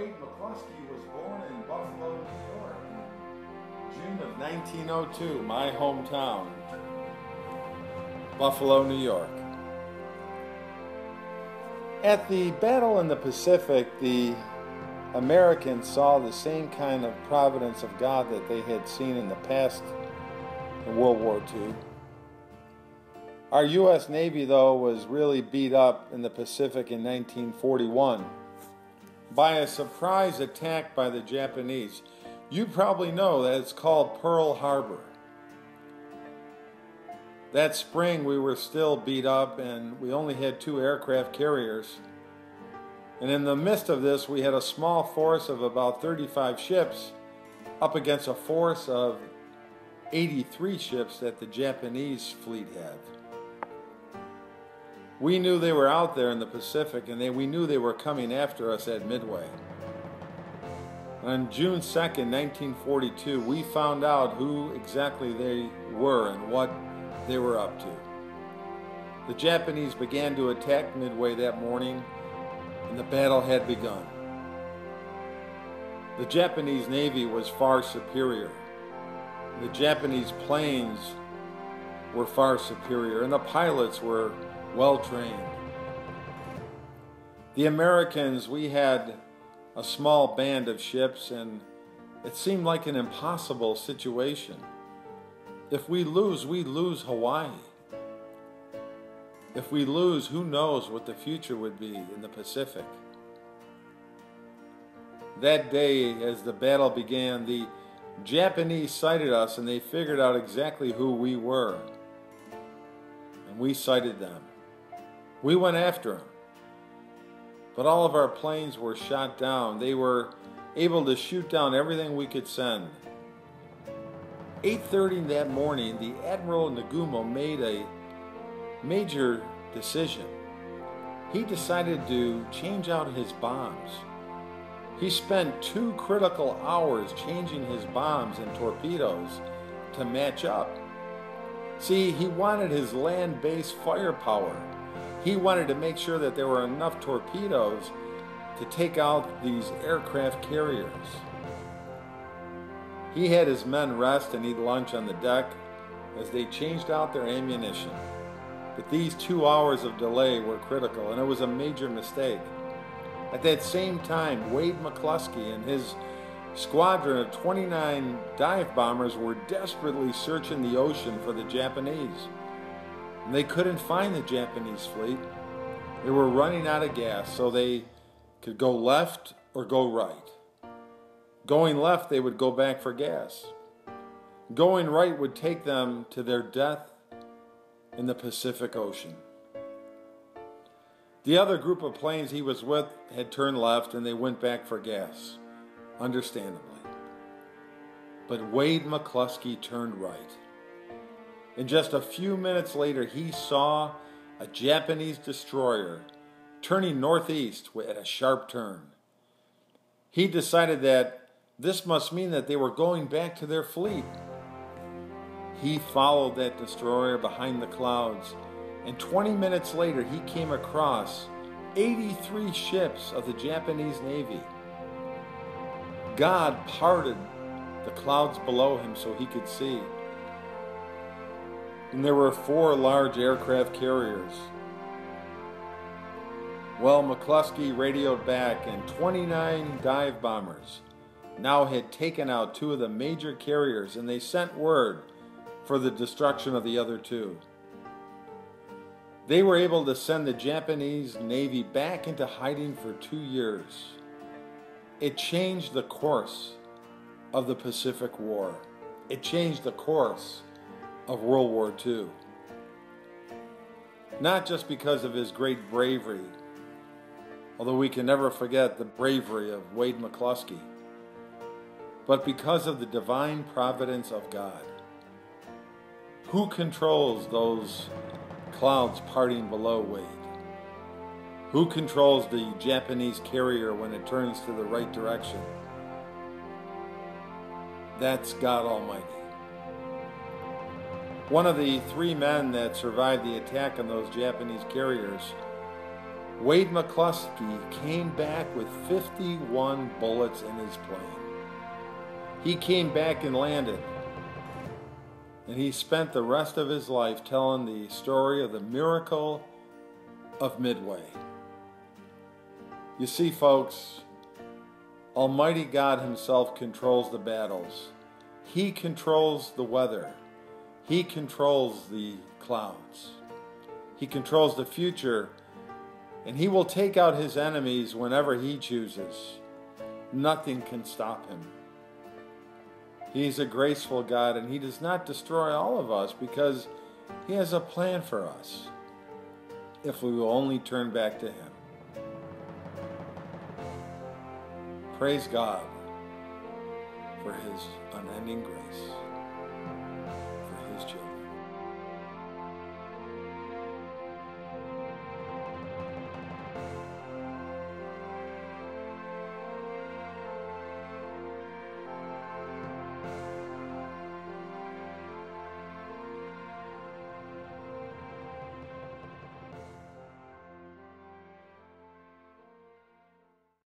Wade McClusky was born in Buffalo, New York, June of 1902, my hometown, Buffalo, New York. At the battle in the Pacific, the Americans saw the same kind of providence of God that they had seen in the past in World War II. Our U.S. Navy, though, was really beat up in the Pacific in 1941 by a surprise attack by the Japanese. You probably know that it's called Pearl Harbor. That spring, we were still beat up and we only had two aircraft carriers. And in the midst of this, we had a small force of about 35 ships up against a force of 83 ships that the Japanese fleet had. We knew they were out there in the Pacific and they, we knew they were coming after us at Midway. On June 2nd, 1942, we found out who exactly they were and what they were up to. The Japanese began to attack Midway that morning and the battle had begun. The Japanese Navy was far superior. The Japanese planes were far superior, and the pilots were well trained. The Americans, we had a small band of ships, and it seemed like an impossible situation. If we lose, we lose Hawaii. If we lose, who knows what the future would be in the Pacific. That day, as the battle began, the Japanese sighted us and they figured out exactly who we were. And we sighted them. We went after them. But all of our planes were shot down. They were able to shoot down everything we could send. 8:30 that morning, the Admiral Nagumo made a major decision. He decided to change out his bombs. He spent two critical hours changing his bombs and torpedoes to match up. See, he wanted his land based firepower. He wanted to make sure that there were enough torpedoes to take out these aircraft carriers. He had his men rest and eat lunch on the deck as they changed out their ammunition. But these two hours of delay were critical, and it was a major mistake. At that same time, Wade McClusky and his squadron of 29 dive bombers were desperately searching the ocean for the Japanese. And they couldn't find the Japanese fleet. They were running out of gas, so they could go left or go right. Going left, they would go back for gas. Going right would take them to their death in the Pacific Ocean. The other group of planes he was with had turned left and they went back for gas, understandably. But Wade McClusky turned right. And just a few minutes later, he saw a Japanese destroyer turning northeast at a sharp turn. He decided that this must mean that they were going back to their fleet. He followed that destroyer behind the clouds and 20 minutes later he came across 83 ships of the Japanese Navy. God parted the clouds below him so he could see. And there were four large aircraft carriers. Well, McClusky radioed back, and 29 dive bombers now had taken out two of the major carriers, and they sent word for the destruction of the other two. They were able to send the Japanese Navy back into hiding for two years. It changed the course of the Pacific War. It changed the course of World War II. Not just because of his great bravery, although we can never forget the bravery of Wade McClusky, but because of the divine providence of God. Who controls those clouds parting below Wade? Who controls the Japanese carrier when it turns to the right direction? That's God Almighty. One of the three men that survived the attack on those Japanese carriers Wade McClusky came back with 51 bullets in his plane. He came back and landed. And he spent the rest of his life telling the story of the miracle of Midway. You see, folks, Almighty God Himself controls the battles. He controls the weather. He controls the clouds. He controls the future, and He will take out His enemies whenever He chooses. Nothing can stop Him. He's a graceful God, and He does not destroy all of us because He has a plan for us if we will only turn back to Him. Praise God for His unending grace.